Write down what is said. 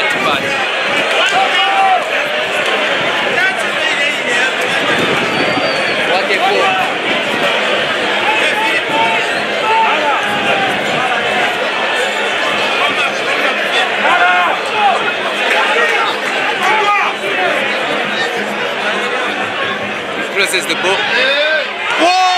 back to back. This is the book.